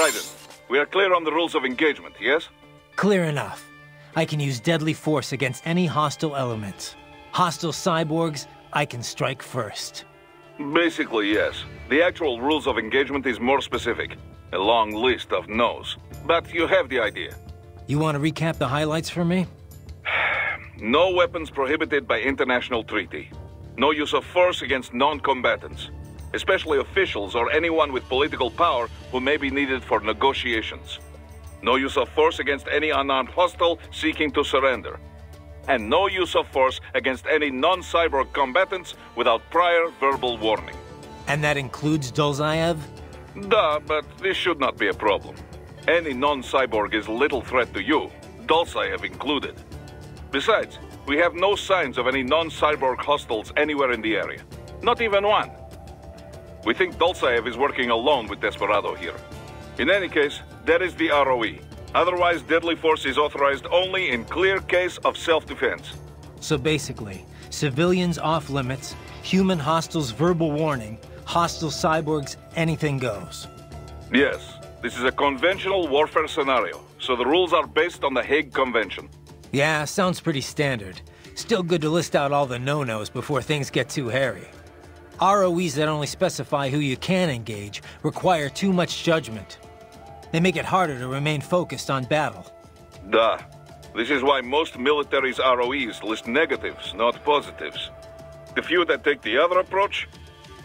Raiden, we are clear on the rules of engagement, yes? Clear enough. I can use deadly force against any hostile elements. Hostile cyborgs, I can strike first. Basically, yes. The actual rules of engagement is more specific. A long list of no's. But you have the idea. You want to recap the highlights for me? No weapons prohibited by international treaty. No use of force against non-combatants, especially officials or anyone with political power who may be needed for negotiations. No use of force against any unarmed hostile seeking to surrender. And no use of force against any non-cyborg combatants without prior verbal warning. And that includes Dolzaev? Duh, but this should not be a problem. Any non-cyborg is little threat to you, Dolzaev included. Besides, we have no signs of any non-cyborg hostiles anywhere in the area. Not even one. We think Dolzaev is working alone with Desperado here. In any case, that is the ROE. Otherwise, deadly force is authorized only in clear case of self-defense. So basically, civilians off limits, human hostiles verbal warning, hostile cyborgs, anything goes. Yes, this is a conventional warfare scenario, so the rules are based on the Hague Convention. Yeah, sounds pretty standard. Still good to list out all the no-nos before things get too hairy. ROEs that only specify who you can engage require too much judgment. They make it harder to remain focused on battle. Duh. This is why most militaries' ROEs list negatives, not positives. The few that take the other approach,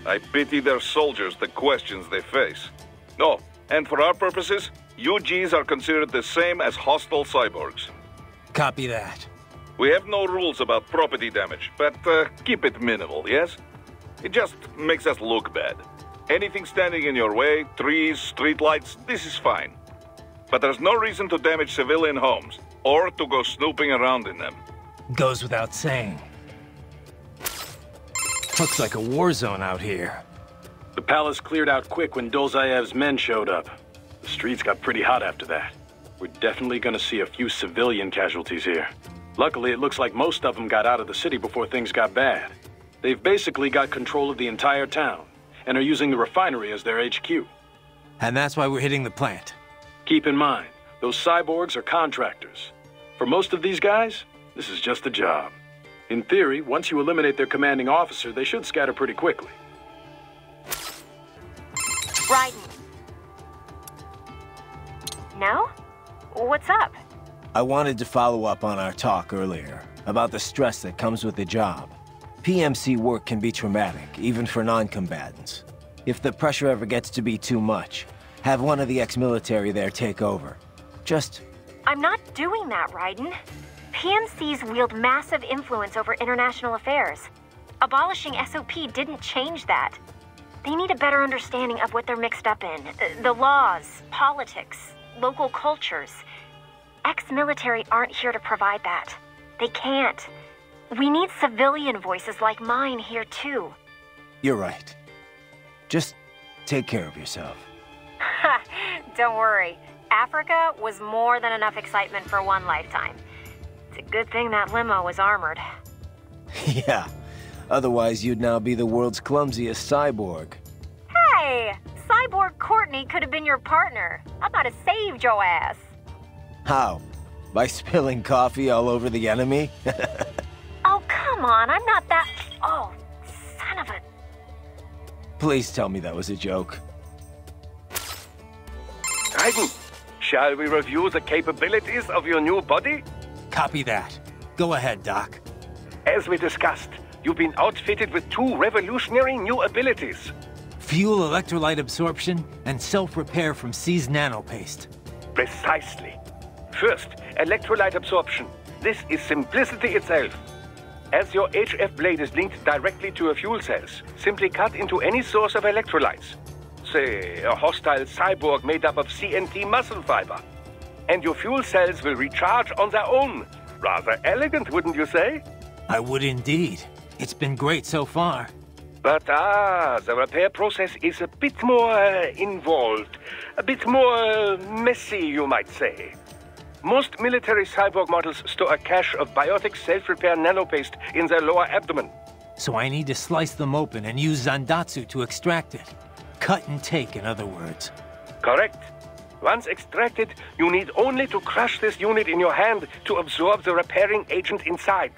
I pity their soldiers the questions they face. No, and for our purposes, UGs are considered the same as hostile cyborgs. Copy that. We have no rules about property damage, but uh, keep it minimal, yes? It just makes us look bad. Anything standing in your way, trees, streetlights, this is fine. But there's no reason to damage civilian homes, or to go snooping around in them. Goes without saying. Looks like a war zone out here. The palace cleared out quick when Dolzaev's men showed up. The streets got pretty hot after that. We're definitely gonna see a few civilian casualties here. Luckily, it looks like most of them got out of the city before things got bad. They've basically got control of the entire town, and are using the refinery as their HQ. And that's why we're hitting the plant. Keep in mind, those cyborgs are contractors. For most of these guys, this is just a job. In theory, once you eliminate their commanding officer, they should scatter pretty quickly. Raiden. No? What's up? I wanted to follow up on our talk earlier about the stress that comes with the job. PMC work can be traumatic, even for non-combatants. If the pressure ever gets to be too much, have one of the ex-military there take over. Just... I'm not doing that, Raiden. PMCs wield massive influence over international affairs. Abolishing SOP didn't change that. They need a better understanding of what they're mixed up in. Uh, the laws, politics, local cultures. Ex-military aren't here to provide that. They can't. We need civilian voices like mine here too. You're right. Just take care of yourself. Don't worry. Africa was more than enough excitement for one lifetime. It's a good thing that limo was armored. yeah. Otherwise, you'd now be the world's clumsiest cyborg. Hey! Cyborg Courtney could have been your partner. I'm might have saved your ass. How? By spilling coffee all over the enemy? come on. I'm not that... Oh, son of a... Please tell me that was a joke. Raiden, shall we review the capabilities of your new body? Copy that. Go ahead, Doc. As we discussed, you've been outfitted with two revolutionary new abilities. Fuel electrolyte absorption and self-repair from seized nanopaste. Precisely. First, electrolyte absorption. This is simplicity itself. As your HF blade is linked directly to your fuel cells, simply cut into any source of electrolytes. Say, a hostile cyborg made up of CNT muscle fiber. And your fuel cells will recharge on their own. Rather elegant, wouldn't you say? I would indeed. It's been great so far. But ah, the repair process is a bit more uh, involved. A bit more uh, messy, you might say. Most military cyborg models store a cache of biotic self-repair nanopaste in their lower abdomen. So I need to slice them open and use Zandatsu to extract it. Cut and take, in other words. Correct. Once extracted, you need only to crush this unit in your hand to absorb the repairing agent inside.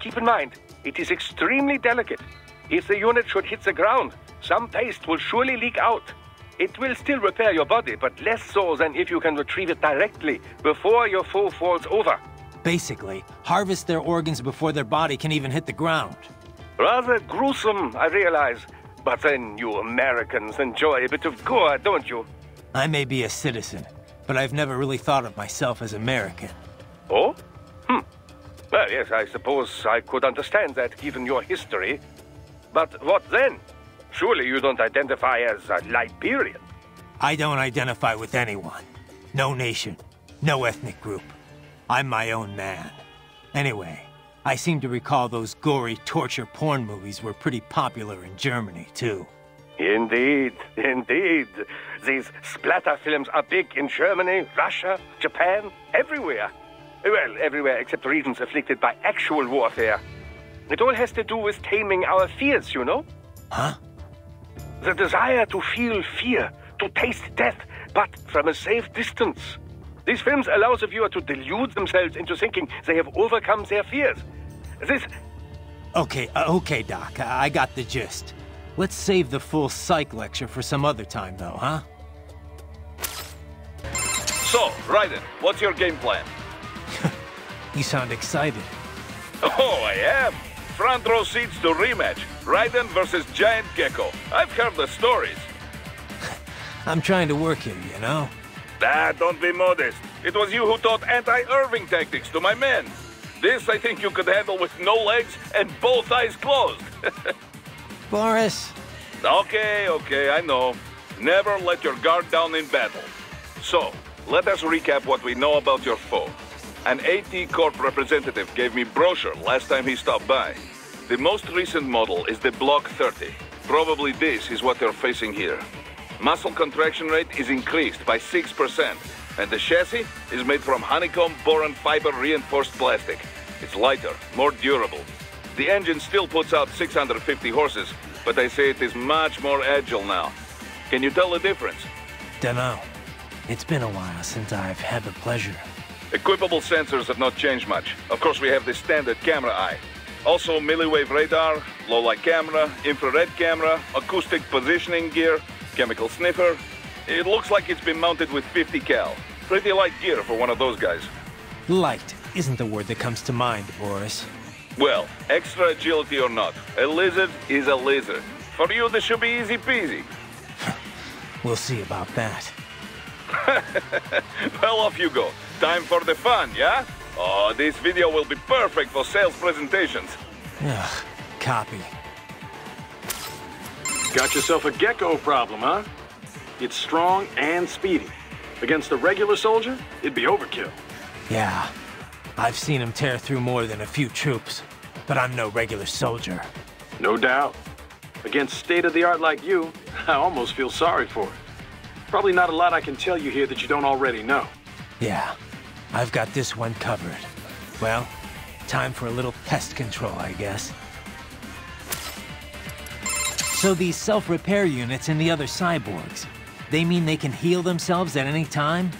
Keep in mind, it is extremely delicate. If the unit should hit the ground, some paste will surely leak out. It will still repair your body, but less so than if you can retrieve it directly before your foe falls over. Basically, harvest their organs before their body can even hit the ground. Rather gruesome, I realize. But then you Americans enjoy a bit of gore, don't you? I may be a citizen, but I've never really thought of myself as American. Oh? Hmm. Well, yes, I suppose I could understand that given your history. But what then? Surely you don't identify as a Liberian. I don't identify with anyone. No nation. No ethnic group. I'm my own man. Anyway, I seem to recall those gory torture porn movies were pretty popular in Germany, too. Indeed, indeed. These splatter films are big in Germany, Russia, Japan, everywhere. Well, everywhere except regions afflicted by actual warfare. It all has to do with taming our fears, you know? Huh? The desire to feel fear, to taste death, but from a safe distance. These films allow the viewer to delude themselves into thinking they have overcome their fears. This... Okay, uh, okay, Doc. I, I got the gist. Let's save the full psych lecture for some other time, though, huh? So, Raiden, what's your game plan? You sound excited. Oh, I am. Front row seats to rematch. Raiden versus Giant Gecko. I've heard the stories. I'm trying to work here, you know? Ah, don't be modest. It was you who taught anti-Irving tactics to my men. This I think you could handle with no legs and both eyes closed. Boris, okay, okay, I know. Never let your guard down in battle. So, let us recap what we know about your foe. An AT Corp representative gave me brochure last time he stopped by. The most recent model is the Block 30. Probably this is what they're facing here. Muscle contraction rate is increased by 6%, and the chassis is made from honeycomb boron fiber reinforced plastic. It's lighter, more durable. The engine still puts out 650 horses, but they say it is much more agile now. Can you tell the difference? dunno. It's been a while since I've had the pleasure. Equipable sensors have not changed much. Of course, we have the standard camera eye. Also, milliwave radar, low-light camera, infrared camera, acoustic positioning gear, chemical sniffer. It looks like it's been mounted with 50 cal. Pretty light gear for one of those guys. Light isn't the word that comes to mind, Boris. Well, extra agility or not, a lizard is a lizard. For you, this should be easy peasy. We'll see about that. Well, off you go. Time for the fun, yeah? Oh, this video will be perfect for sales presentations. Ugh, copy. Got yourself a gecko problem, huh? It's strong and speedy. Against a regular soldier, it'd be overkill. Yeah, I've seen him tear through more than a few troops, but I'm no regular soldier. No doubt. Against state-of-the-art like you, I almost feel sorry for it. Probably not a lot I can tell you here that you don't already know. Yeah, I've got this one covered. Well, time for a little pest control, I guess. So these self-repair units in the other cyborgs, they mean they can heal themselves at any time?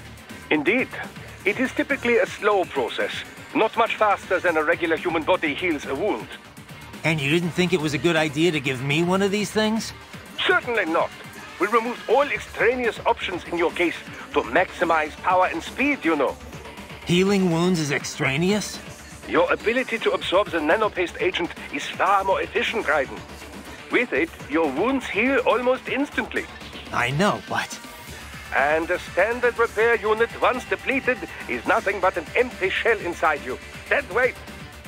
Indeed. It is typically a slow process. Not much faster than a regular human body heals a wound. And you didn't think it was a good idea to give me one of these things? Certainly not. We removed all extraneous options in your case to maximize power and speed, you know. Healing wounds is extraneous? Your ability to absorb the nanopaste agent is far more efficient, Raiden. With it, your wounds heal almost instantly. I know, but... And a standard repair unit, once depleted, is nothing but an empty shell inside you. Dead weight.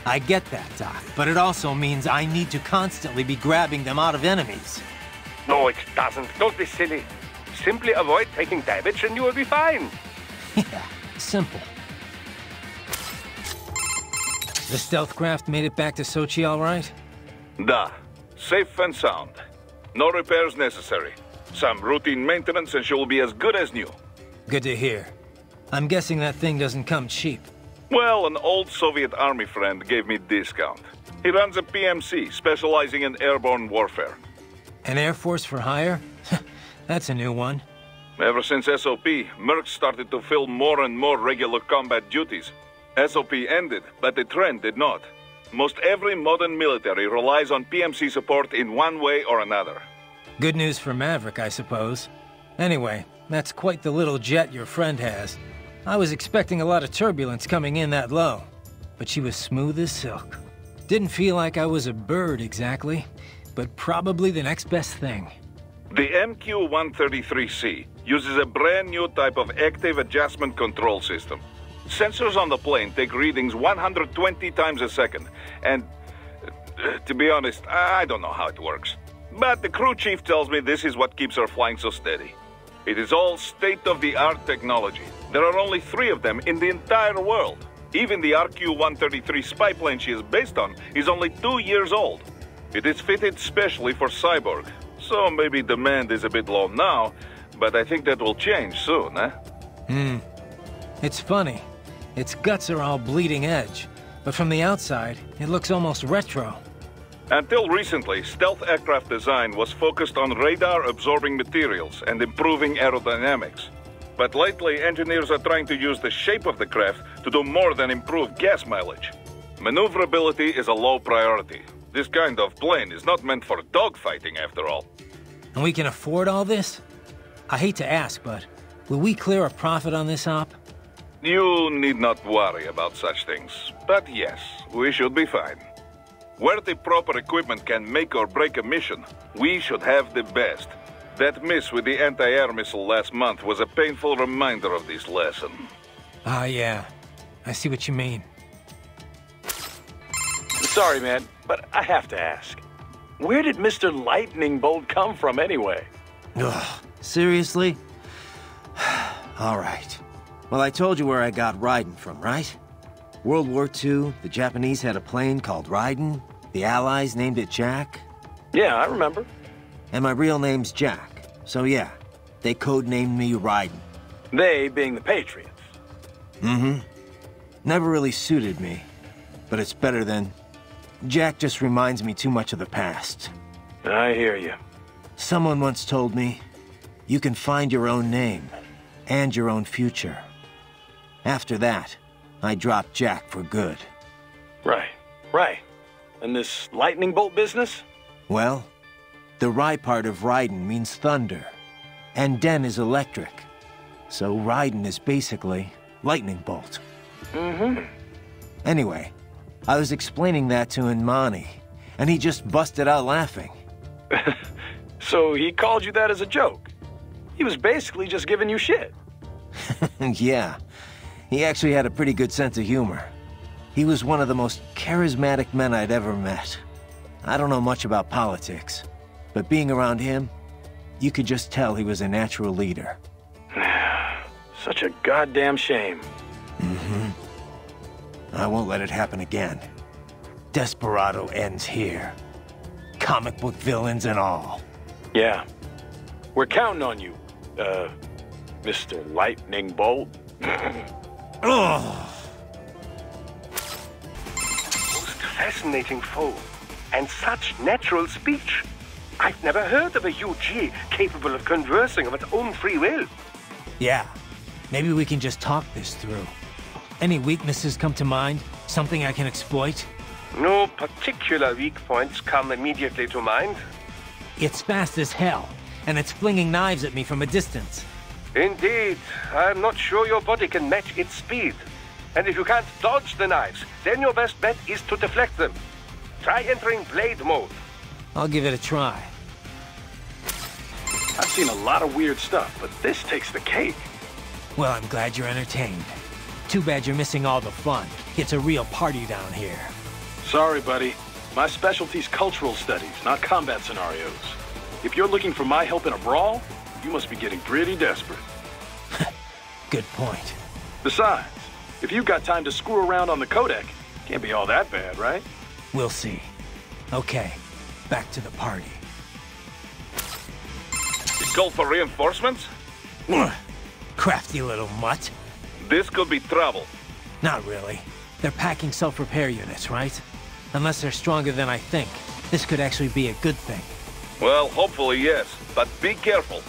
I get that, Doc, but it also means I need to constantly be grabbing them out of enemies. No, it doesn't. Don't be silly. Simply avoid taking damage and you will be fine. Yeah, simple. The stealth craft made it back to Sochi all right? Da. Safe and sound. No repairs necessary. Some routine maintenance and she will be as good as new. Good to hear. I'm guessing that thing doesn't come cheap. Well, an old Soviet army friend gave me discount. He runs a PMC specializing in airborne warfare. An Air Force for hire? That's a new one. Ever since SOP, Merc started to fill more and more regular combat duties. SOP ended, but the trend did not. Most every modern military relies on PMC support in one way or another. Good news for Maverick, I suppose. Anyway, that's quite the little jet your friend has. I was expecting a lot of turbulence coming in that low, but she was smooth as silk. Didn't feel like I was a bird exactly, but probably the next best thing. The MQ-133C uses a brand new type of active adjustment control system. Sensors on the plane take readings 120 times a second, and uh, to be honest, I don't know how it works. But the crew chief tells me this is what keeps her flying so steady. It is all state-of-the-art technology. There are only three of them in the entire world. Even the RQ-133 spy plane she is based on is only two years old. It is fitted specially for Cyborg, so maybe demand is a bit low now, but I think that will change soon, eh? Hmm. It's funny. Its guts are all bleeding edge, but from the outside, it looks almost retro. Until recently, stealth aircraft design was focused on radar-absorbing materials and improving aerodynamics. But lately, engineers are trying to use the shape of the craft to do more than improve gas mileage. Maneuverability is a low priority. This kind of plane is not meant for dogfighting, after all. And we can afford all this? I hate to ask, but will we clear a profit on this op? You need not worry about such things. But yes, we should be fine. Where the proper equipment can make or break a mission, we should have the best. That miss with the anti-air missile last month was a painful reminder of this lesson. Ah, yeah. I see what you mean. Sorry, man, but I have to ask. Where did Mr. Lightning Bolt come from anyway? Ugh, seriously? All right. Well, I told you where I got Raiden from, right? World War II, the Japanese had a plane called Raiden. The Allies named it Jack. Yeah, I remember. And my real name's Jack. So yeah, they codenamed me Raiden. They being the Patriots. Mm-hmm. Never really suited me. But it's better than... Jack just reminds me too much of the past. I hear you. Someone once told me, you can find your own name, and your own future. After that, I dropped Jack for good. Right, right. And this lightning bolt business? Well, the Rai part of Raiden means thunder, and Den is electric. So Raiden is basically lightning bolt. Mm-hmm. Anyway, I was explaining that to N'Mani, and he just busted out laughing. so he called you that as a joke? He was basically just giving you shit. yeah, he actually had a pretty good sense of humor. He was one of the most charismatic men I'd ever met. I don't know much about politics, but being around him, you could just tell he was a natural leader. Such a goddamn shame. Mm-hmm. I won't let it happen again. Desperado ends here. Comic book villains and all. Yeah. We're counting on you, uh, Mr. Lightning Bolt. Ugh. Most fascinating foe. And such natural speech. I've never heard of a UG capable of conversing of its own free will. Yeah. Maybe we can just talk this through. Any weaknesses come to mind? Something I can exploit? No particular weak points come immediately to mind. It's fast as hell, and it's flinging knives at me from a distance. Indeed, I'm not sure your body can match its speed. And if you can't dodge the knives, then your best bet is to deflect them. Try entering blade mode. I'll give it a try. I've seen a lot of weird stuff, but this takes the cake. Well, I'm glad you're entertained. Too bad you're missing all the fun. It's a real party down here. Sorry, buddy. My specialty's cultural studies, not combat scenarios. If you're looking for my help in a brawl, you must be getting pretty desperate. Good point. Besides, if you've got time to screw around on the codec, can't be all that bad, right? We'll see. Okay, back to the party. You call for reinforcements? Crafty little mutt. This could be trouble. Not really. They're packing self-repair units, right? Unless they're stronger than I think, this could actually be a good thing. Well, hopefully yes, but be careful.